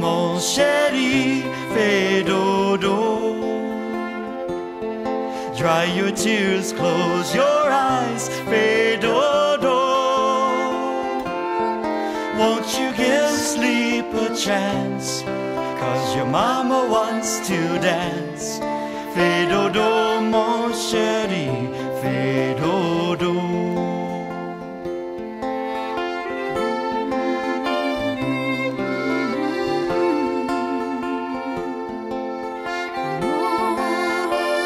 mon chéri, fais dodo. Dry your tears, close your eyes, fais dodo. Won't you give sleep a chance? Cause your mama wants to dance. Fais dodo, mon chéri,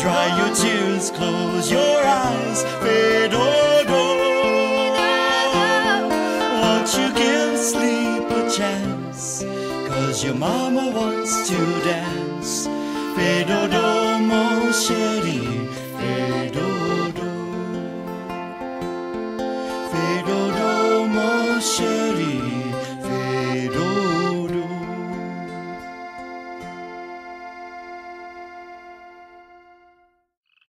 Dry your tears, close your eyes, dodo. Won't you give sleep a chance? Cause your mama wants to dance. Mon chéri, fais dodo.